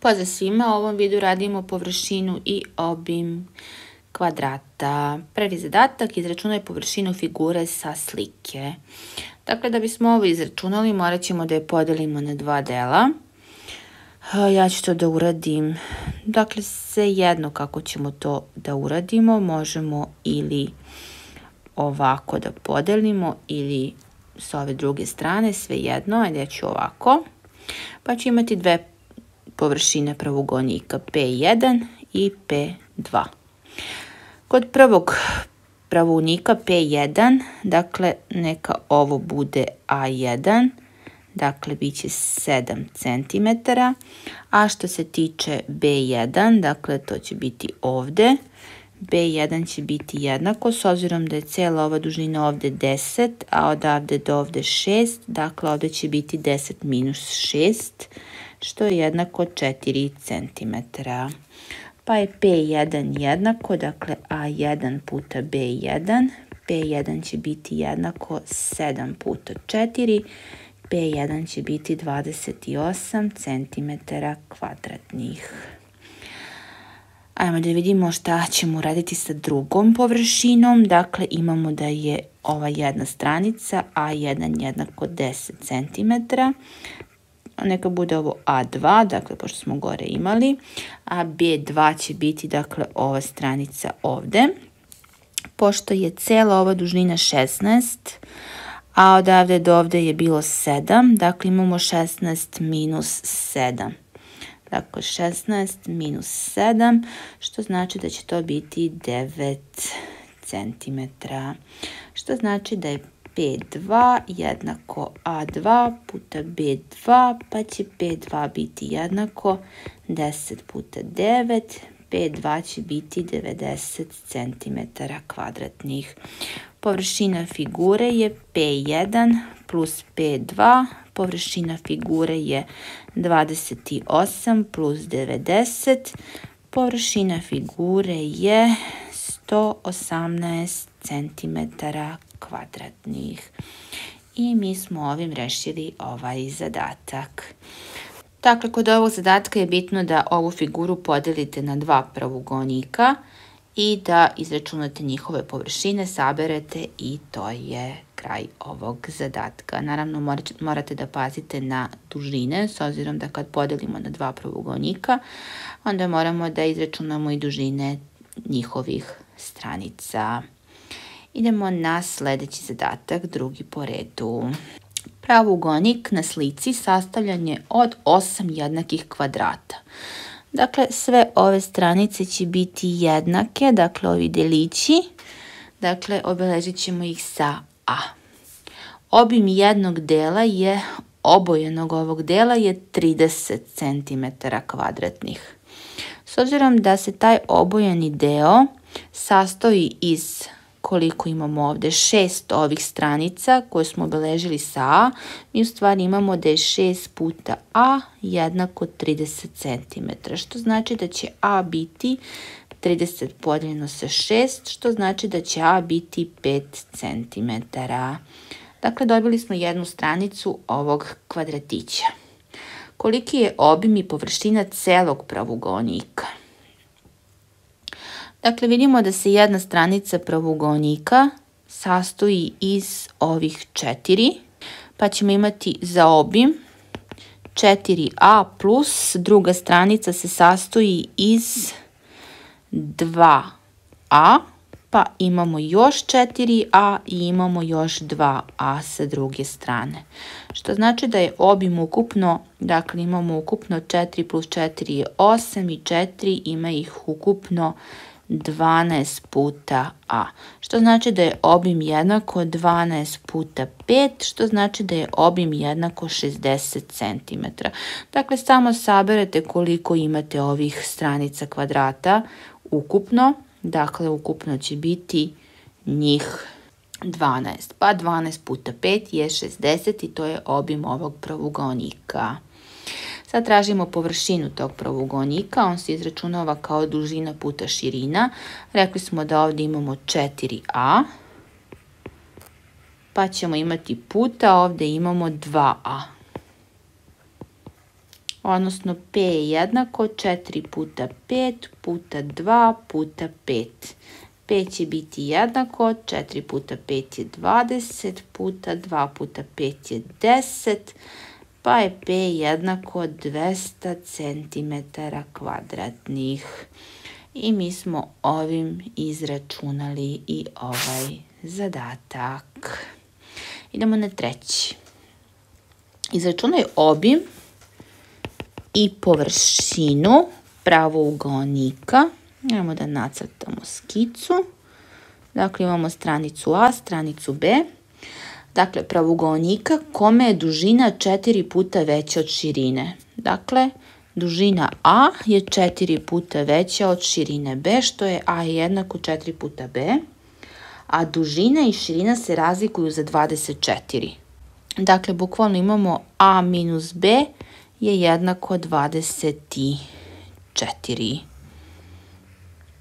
Pozdrav svima, u ovom videu radimo površinu i obim kvadrata. Prvi zadatak, izračunaj površinu figure sa slike. Dakle, da bismo ovo izračunali, morat ćemo da je podelimo na dva dela. Ja ću to da uradim, dakle, sve jedno kako ćemo to da uradimo. Možemo ili ovako da podelimo ili sa ove druge strane, sve jedno, ajde ja ću ovako. Pa ću imati dve površine pravogonjika P1 i P2. Kod prvog pravounika P1, dakle neka ovo bude A1, dakle bit će 7 cm, a što se tiče B1, dakle to će biti ovde, B1 će biti jednako, s obzirom da je cijela ova dužina ovde 10, a odavde do ovde 6, dakle ovde će biti 10 minus 6, što je jednako 4 cm. Pa je P1 jednako, dakle A1 puta B1, P1 će biti jednako 7 puta 4, P1 će biti 28 cm kvadratnih. Ajmo da vidimo šta ćemo raditi sa drugom površinom. Dakle, imamo da je ova jedna stranica A1 jednako 10 cm neka bude ovo A2, dakle, pošto smo gore imali, a B2 će biti, dakle, ova stranica ovde. Pošto je cela ova dužina 16, a odavde do ovde je bilo 7, dakle, imamo 16 minus 7. Dakle, 16 minus 7, što znači da će to biti 9 cm. Što znači da je P2 jednako A2 puta B2, pa će P2 biti jednako 10 puta 9, P2 će biti 90 cm kvadratnih. Površina figure je P1 plus P2, površina figure je 28 plus 90, površina figure je 118 cm kvadratnih. I mi smo ovim rešili ovaj zadatak. Dakle, kod ovog zadatka je bitno da ovu figuru podelite na dva pravugonika i da izračunate njihove površine, saberete i to je kraj ovog zadatka. Naravno, morate da pazite na dužine, s obzirom da kad podelimo na dva pravugonika, onda moramo da izračunamo i dužine njihovih stranica. Idemo na sledeći zadatak, drugi po redu. Pravugonik na slici sastavljan je od osam jednakih kvadrata. Dakle, sve ove stranice će biti jednake, dakle ovi delići, dakle obeležit ćemo ih sa A. Obim jednog dela je, obojenog ovog dela je 30 cm kvadratnih. S obzirom da se taj obojeni deo sastoji iz koliko imamo ovde, šest ovih stranica koje smo obeležili sa A, mi u stvari imamo da je 6 puta A jednako 30 cm, što znači da će A biti 30 podeljeno sa 6, što znači da će A biti 5 cm. Dakle, dobili smo jednu stranicu ovog kvadratića. Koliki je obim i površina celog pravugonika? Dakle, vidimo da se jedna stranica pravugonika sastoji iz ovih četiri, pa ćemo imati za obim 4a plus druga stranica se sastoji iz 2a, pa imamo još 4a i imamo još 2a sa druge strane. Što znači da je obim ukupno, dakle imamo ukupno 4 plus 4 je 8 i 4 ima ih ukupno 12 puta a, što znači da je obim jednako 12 puta 5, što znači da je obim jednako 60 cm. Dakle, samo saberete koliko imate ovih stranica kvadrata ukupno, dakle ukupno će biti njih 12, pa 12 puta 5 je 60 i to je obim ovog pravugonika. Sad tražimo površinu tog pravogonika, on se izračunava kao dužina puta širina. Rekli smo da ovdje imamo 4a, pa ćemo imati puta, ovdje imamo 2a. odnosno P je jednako 4 puta 5 puta 2 puta 5. P će biti jednako, 4 puta 5 je 20, puta 2 puta 5 je 10, pa je P jednako 200 cm kvadratnih. I mi smo ovim izračunali i ovaj zadatak. Idemo na treći. Izračunaj obim i površinu pravougonika. Idemo da nacrtamo skicu. Dakle, imamo stranicu A, stranicu B. Dakle, pravougonika kome je dužina 4 puta veća od širine. Dakle, dužina A je 4 puta veća od širine B, što je A jednako 4 puta B, a dužina i širina se razlikuju za 24. Dakle, bukvalno imamo A minus B je jednako 24.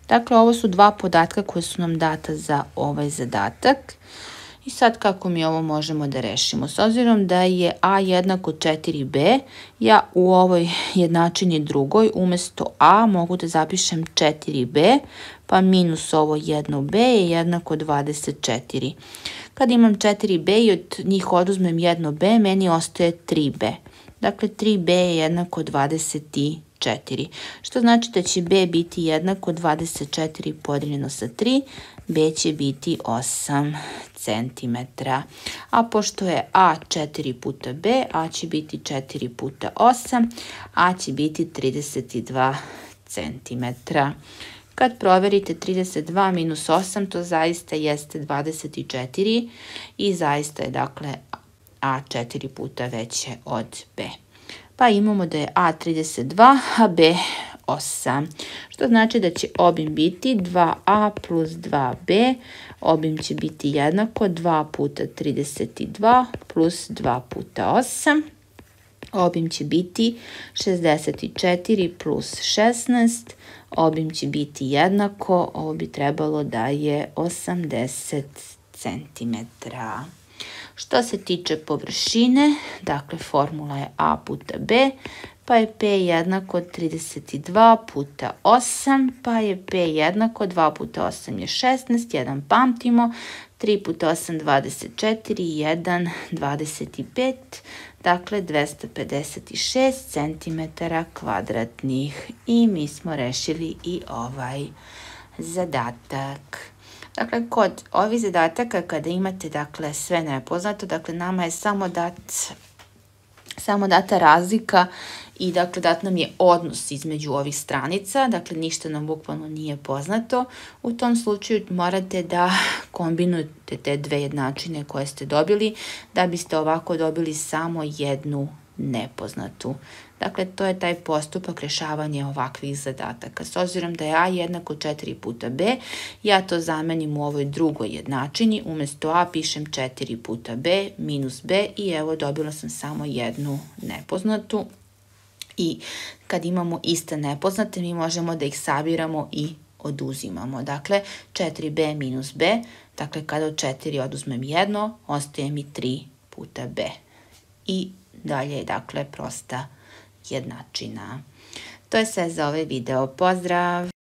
Dakle, ovo su dva podatka koje su nam data za ovaj zadatak. I sad kako mi ovo možemo da rešimo? S obzirom da je a jednako 4b, ja u ovoj jednačini drugoj umesto a mogu da zapišem 4b, pa minus ovo 1b je jednako 24. Kad imam 4b i od njih oduzmem 1b, meni ostaje 3b. Dakle, 3b je jednako 24. 4, što znači da će b biti jednako 24 podeljeno sa 3, b će biti 8 cm. A pošto je a 4 puta b, a će biti 4 puta 8, a će biti 32 cm. Kad proverite 32 minus 8, to zaista jeste 24 i zaista je dakle a 4 puta veće od b. Pa imamo da je A 32, a B 8. Što znači da će obim biti 2A plus 2B. Obim će biti jednako 2 puta 32 plus 2 puta 8. Obim će biti 64 plus 16. Obim će biti jednako, ovo bi trebalo da je 80 centimetra. Što se tiče površine, dakle formula je a puta b, pa je p jednako 32 puta 8, pa je p jednako 2 puta 8 je 16, 1 pamtimo, 3 puta 8 24, 1 25, dakle 256 cm kvadratnih i mi smo rešili i ovaj zadatak. Dakle, kod ovih zadataka kada imate dakle, sve nepoznato, dakle nama je samo dat samo data razlika i dakle dat nam je odnos između ovih stranica, dakle ništa nam bukvalno nije poznato. U tom slučaju morate da kombinujete te dve jednačine koje ste dobili da biste ovako dobili samo jednu nepoznatu. Dakle, to je taj postupak rešavanja ovakvih zadataka. S obzirom da je a jednako 4 puta b, ja to zamenim u ovoj drugoj jednačini. Umesto a pišem 4 puta b minus b i evo dobila sam samo jednu nepoznatu. I kad imamo iste nepoznate, mi možemo da ih sabiramo i oduzimamo. Dakle, 4b minus b, dakle kada od 4 oduzmem jedno, ostaje mi 3 puta b. I dalje je dakle prosta jednačina. To je sve za ovaj video. Pozdrav!